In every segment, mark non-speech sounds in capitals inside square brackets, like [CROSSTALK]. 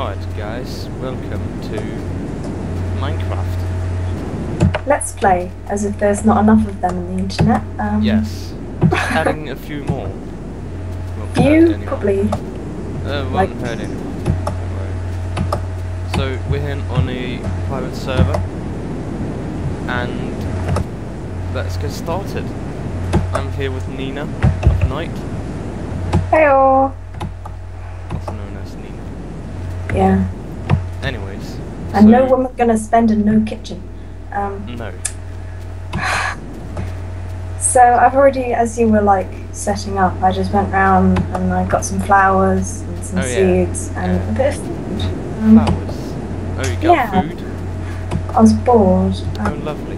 Alright guys, welcome to Minecraft. Let's play, as if there's not enough of them on the internet. Um, Yes. [LAUGHS] Adding a few more. Few, probably. Uh, won't like- hurt anyone. So we're here on a private server. And let's get started. I'm here with Nina of Night, Heyo! also known as Nina. Yeah. Anyways. And no so- woman's gonna spend in no kitchen. Um, No. [SIGHS] so I've already, as you were like setting up, I just went round and I got some flowers and some Oh, yeah. seeds and Yeah. a bit of food. Um, Flowers. Oh, you got Yeah. food? I was bored. Oh, Um, lovely.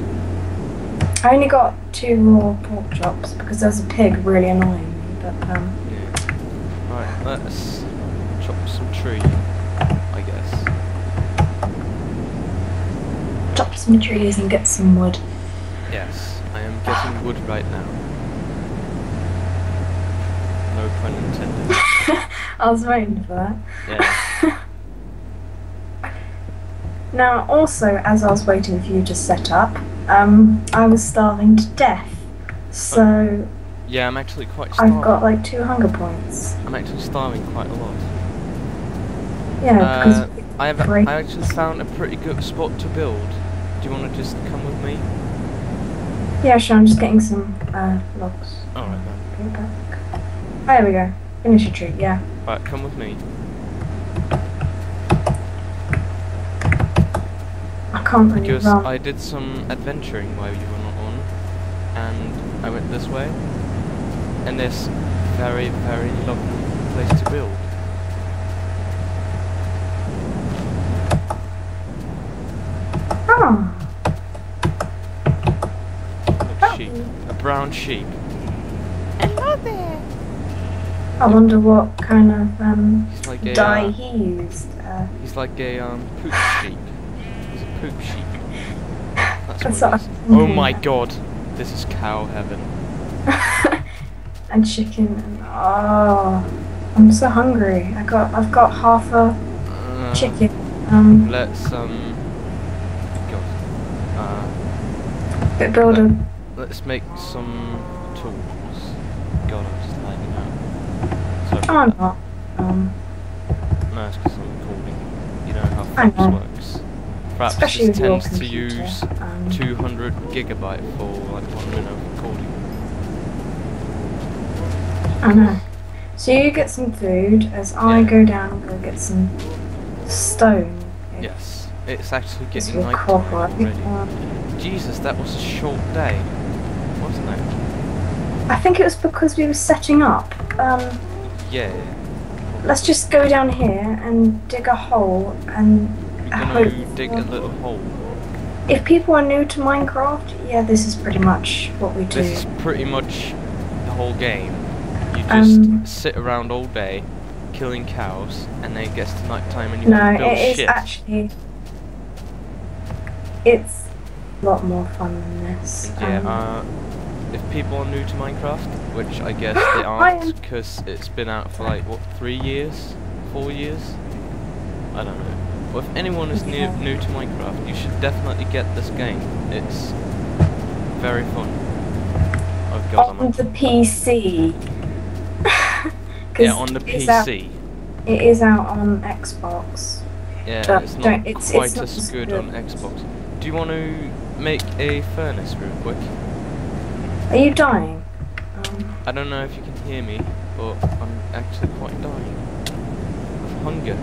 I only got two raw pork chops because there was a pig really annoying me. But um, Yeah. Right, let's chop some tree, I guess. chop some trees and get some wood. Yes, I am getting wood right now. No pun intended. [LAUGHS] I was waiting for that. Yeah. [LAUGHS] Now, also, as I was waiting for you to set up, um, I was starving to death. So Yeah, I'm actually quite starving. I've got like two hunger points. I'm actually starving quite a lot. Yeah, Uh, because I have. I actually found a pretty good spot to build. Do you want to just come with me? yeah, sure. I'm just getting some uh, logs. Alright then. Go back. Oh, there we go. Finish your tree. Yeah. Right, come with me. I can't really Because run. I did some adventuring while you were not on, and I went this way, and there's very, very lovely place to build. Oh. Look, sheep. A brown sheep. Hello there. I wonder what kind of um, He's like a dye uh, he used. Uh, he's like a um poop sheep. He's a poop sheep. That's, That's what what it is. I- Oh my god, this is cow heaven. [LAUGHS] and chicken and oh, I'm so hungry. I got I've got half a Uh, chicken. Um, Let's um. God. Uh, build a let's make some tools. God, I'm just hiding out. Sorry. oh not um. No, it's because I'm recording. You know how Fraps works. Fraps especially just tends to use um, 200 gigabyte for like one minute of recording. I know. So you get some food as I go down and go get some stone. Yes, it's actually getting night already. Um, Jesus, that was a short day? I think it was because we were setting up. Um, Yeah. let's just go down here and dig a hole and hope- dig a little hole. if people are new to Minecraft, yeah, this is pretty much what we do. This is pretty much the whole game. You just Um, sit around all day, killing cows, and then it gets to night time and you No, have to build it is shit. actually. It's a lot more fun than this. Yeah, Um, uh, if people are new to Minecraft, which I guess [GASPS] they aren't, because it's been out for like what three years, four years, I don't know. But if anyone is new new to Minecraft, you should definitely get this game. It's very fun. Oh god, I'm on the PC. yeah on the it's out- PC. it is out on Xbox. Yeah, but it's not it's- quite it's not as as good good. on Xbox. Do you want to make a furnace real quick? Are you dying? Um, I don't know if you can hear me, but I'm actually quite dying of hunger.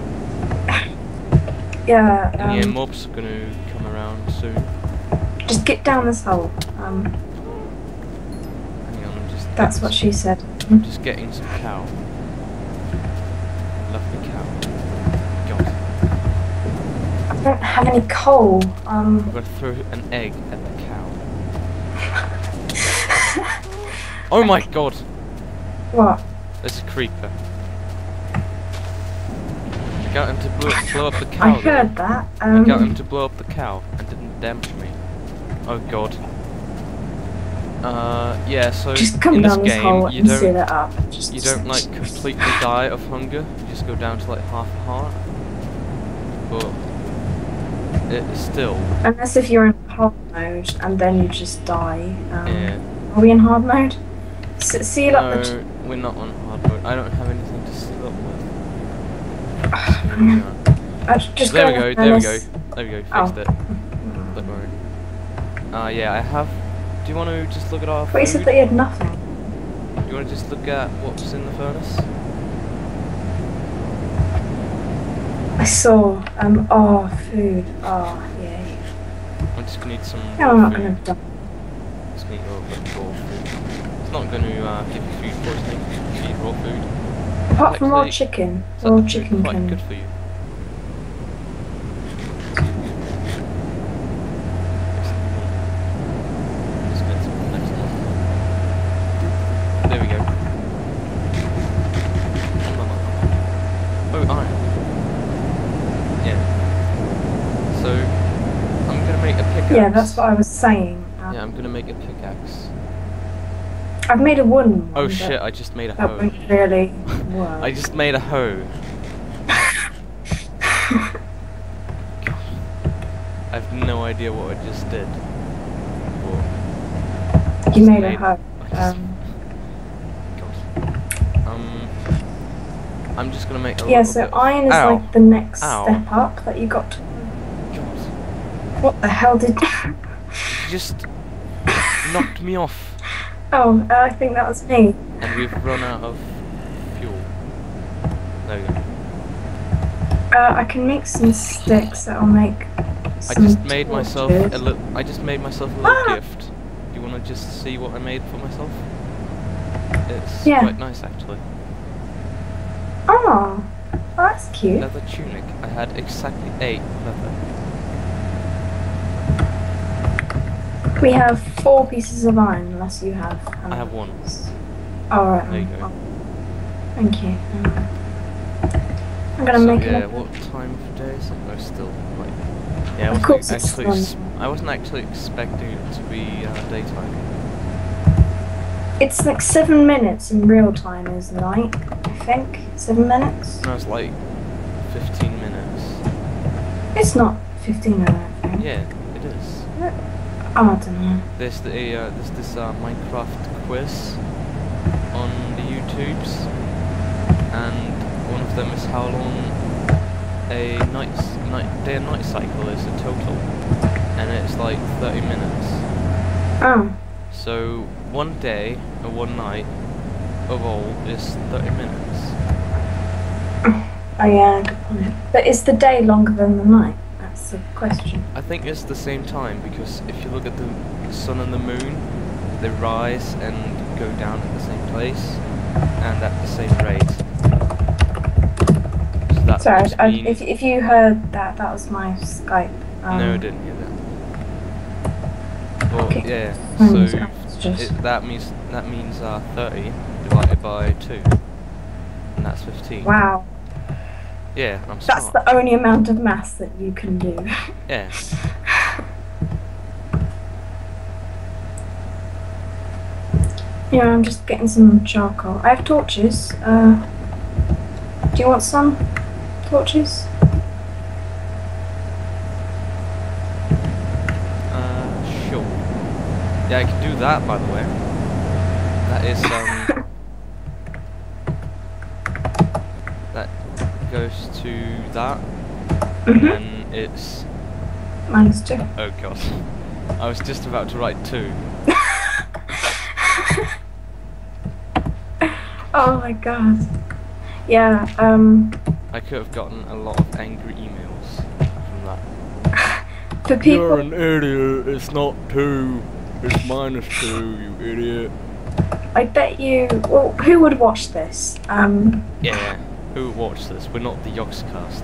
[COUGHS] yeah. And yeah, Um, mobs are gonna come around soon. just get down this hole. Um, Hang on, I'm just. that's what she said. I'm just getting some cow. Lovely cow. God, I don't have any coal. Um, I'm gonna throw an egg at the cow. Oh my god! what? There's a creeper. I got him to blow, blow up the I cow. though. heard that. I got him Um, to blow up the cow and didn't damage me. Oh god. Uh, yeah. So just come in this down this game, hole you don't it up. Just, you don't like completely [LAUGHS] die of hunger. You just go down to like half a heart. but it's still Unless if you're in hard mode and then you just die. Um, yeah. Are we in hard mode? S- seal up the. No, we're not on hard mode. I don't have anything to seal up with. Yeah. Just there we go go. There we go. There we go. Oh. Fixed it. Don't worry. Uh, yeah, I have. Do you want to just look at our But you said that you had nothing. Do you want to just look at what's in the furnace? I saw. Um. Oh, food. Oh, yay. I'm just gonna need some No, I'm not food. gonna. Just gonna eat food. It's not gonna uh, give you food poisoning. if you eat raw food. Apart from raw chicken. Raw chicken quite can. good for you. Just get to the next one. There we go. Oh, iron. Yeah. So, I'm gonna make a pickaxe. Yeah, that's what I was saying. Um, Yeah, I'm gonna make a pickaxe. I've made a wooden one. Oh shit, I just made a hoe. really work. [LAUGHS] I just made a hoe. [LAUGHS] I have no idea what I just did. But you just made a hoe. Um, um, I'm just gonna make a yeah, so iron is Ow. like the next Ow. step up that you got. God. What the hell did. You just [LAUGHS] knocked me off, oh, uh, I think that was me. and we've run out of fuel. There we go. Uh, I can make some sticks that'll make. I just made myself a little. I just made myself a little Ah! gift. Do you want to just see what I made for myself? It's Yeah. quite nice actually. Oh, oh, that's cute. Leather tunic. I had exactly eight leather. We have four pieces of iron, unless you have. Um, I have one. Alright. There you go. Thank you. Um, I'm gonna so make yeah, it. what time of day is it? Oh, still like. Yeah, I Of wasn't actually. I wasn't actually expecting it to be uh, daytime. It's like seven minutes in real time is night, I think. Seven minutes? No, it's like 15 minutes. It's not 15 minutes, I think. Yeah, it is. Oh, I don't know. There's the uh, there's this uh, Minecraft quiz on the YouTubes, and one of them is how long a night night day and night cycle is in total, and it's like 30 minutes. Oh, So one day or one night of all is 30 minutes. oh yeah, good point. But is the day longer than the night? That's the question. I think it's the same time because if you look at the sun and the moon, they rise and go down at the same place and at the same rate. So that Sorry, I, mean- if, if you heard that, that was my Skype. Um, no, I didn't hear that. Okay. yeah, so it, that means that means uh, 30 divided by two, and that's 15. wow. Yeah, I'm That's smart. the only amount of maths that you can do. Yeah. Yeah, I'm just getting some charcoal. I have torches. Uh, do you want some torches? Uh, sure. Yeah, I can do that, by the way. That is, um... that goes to that, and Mhm. then it's... Mine's two. Oh god. I was just about to write two. [LAUGHS] oh my god. Yeah, um, I could have gotten a lot of angry emails from that. [LAUGHS] for people. You're an idiot, it's not two, it's minus two, you idiot. I bet you. Well, who would watch this? Um, Yeah, who watched this? We're not the Yogscast.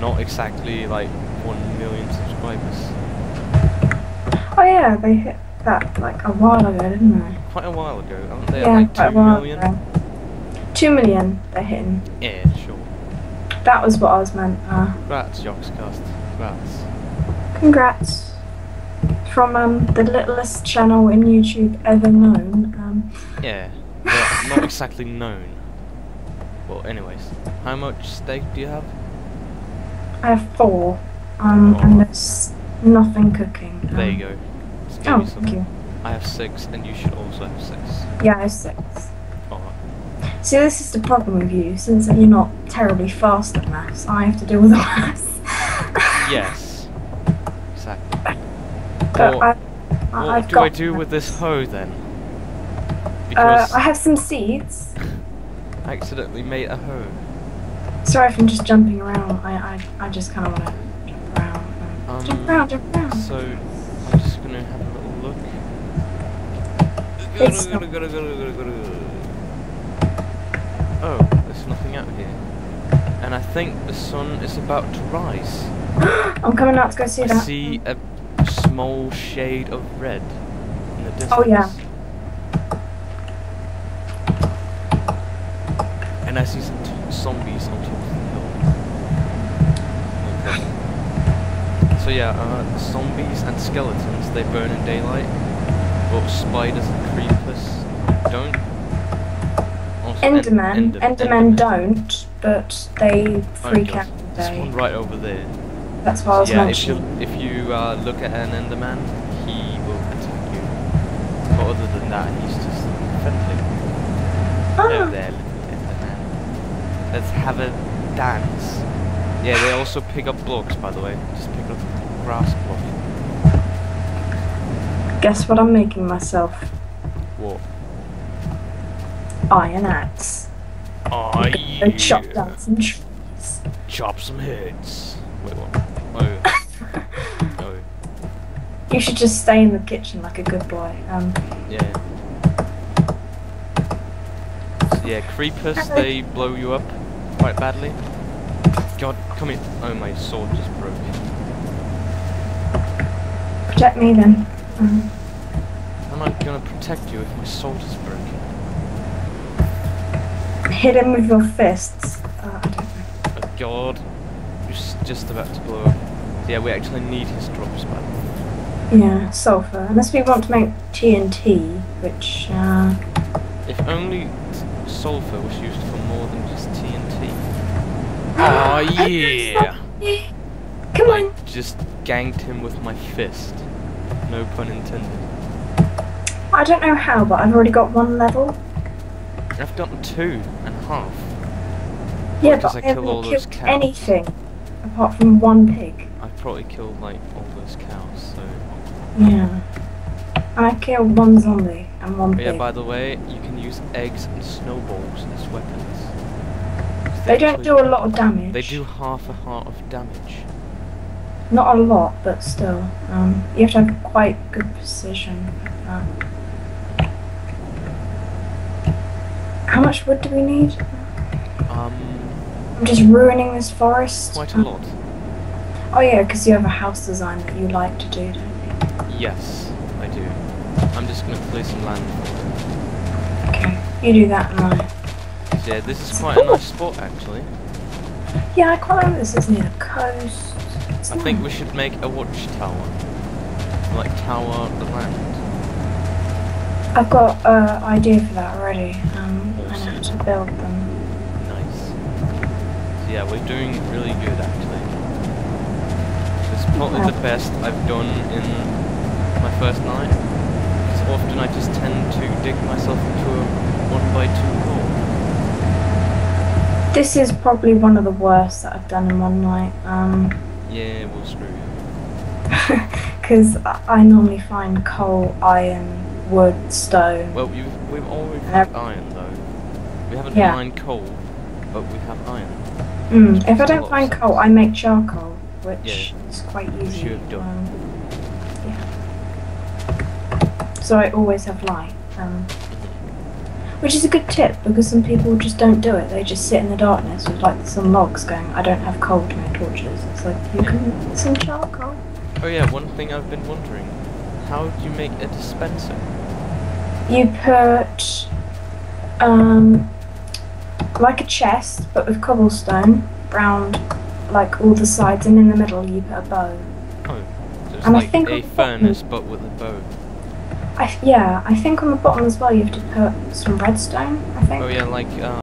Not exactly like one million subscribers. oh yeah, they hit that like a while ago, didn't they? Quite a while ago, aren't they? yeah, like quite a two while million? ago. Two million they're hitting. Yeah, sure. That was what I was meant. Uh, Congrats, Yogscast. Congrats. congrats. From um, the littlest channel in YouTube ever known. Um, Yeah, not exactly known. Well, anyways, how much steak do you have? I have four. Um, Oh. and there's nothing cooking. There Um, you go. Oh, you thank you. I have six, and you should also have six. Yeah, I have six. Oh, See, this is the problem with you. Since you're not terribly fast at maths, I have to deal with the [LAUGHS] maths. yes. Exactly. [LAUGHS] But Well, I, I, what I've do I do with this hoe then? Uh, Because I have some seeds. I accidentally made a hoe. Sorry if I'm just jumping around. I, I, I just kind of want to jump around. Um, jump around, jump around. So I'm just gonna have a little look. It's Oh, there's nothing out here. And I think the sun is about to rise. [GASPS] I'm coming out to go see I that. see a small shade of red in the distance. Oh, yeah. And I see some t- zombies on top of the hill. Okay. So yeah, uh, zombies and skeletons, they burn in daylight. But spiders and creepers don't. Also, Enderman, Endermen, ender- Endermen don't, but they Oh, freak God. out There's all one right over there. That's what I was yeah, if you if you uh, look at an Enderman, he will attack you. But other than that, he's just friendly. Hello Ah, there, little Enderman. Let's have a dance. Yeah, they also pick up blocks, by the way. Just pick up grass block. guess what I'm making myself? What? Iron axe. Oh, Go chop down some trees. Chop some heads. Wait, what? Oh. [LAUGHS] oh. You should just stay in the kitchen like a good boy. Um, Yeah. Yeah, creepers, they blow you up quite badly. God, come here. Oh, my sword just broke. protect me then. Um, How am I gonna protect you if my sword is broken? hit him with your fists. Uh, I don't know. Oh god. You're just about to blow up. Yeah, we actually need his drops, by. Yeah, sulfur. Unless we want to make TNT, which, uh, If only sulfur was used for more than just TNT. Oh ah, yeah! Come I on. just ganked him with my fist. No pun intended. I don't know how, but I've already got one level. I've gotten two and a half. Yeah, does but I, I haven't those killed cows? anything apart from one pig. I've probably killed like all those cows, so. Yeah. I killed one zombie and one pig. yeah, by the way, you can use eggs and snowballs as weapons. they don't do a lot of damage. They do half a heart of damage. Not a lot, but still. Um, you have to have quite good precision. How much wood do we need? Um, I'm just ruining this forest. quite a Um, lot. Oh yeah, because you have a house design that you like to do, don't you? Yes. I'm just gonna play some land. Okay, you do that and I. So yeah, this is quite a nice spot actually. Yeah, I quite like this. It's near the coast. It's I think we should make a watchtower. Like tower the land. I've got an idea for that already. Um, I know how to build them. Nice. So yeah, we're doing really good actually. It's probably the best I've done in my first night. Often I just tend to dig myself into a one by two hole. This is probably one of the worst that I've done in one night. Um, Yeah, we'll screw you. [LAUGHS] because I normally find coal, iron, wood, stone. Well, you we've always had iron though. We haven't Yeah. mined coal, but we have iron. Mm, if I don't find coal, I make charcoal, which Yeah. is quite Which easy. you have done. Um, yeah. So I always have light. Um, which is a good tip because some people just don't do it. They just sit in the darkness with like some logs going, I don't have coal to make torches. It's like, you can some charcoal. Oh yeah, one thing I've been wondering. How do you make a dispenser? You put um, like a chest, but with cobblestone round like all the sides, and in the middle you put a bow. Oh, so And I like think a on the bottom- furnace but with a bow. I, yeah, I think on the bottom as well you have to put some redstone. I think. Oh yeah, like uh,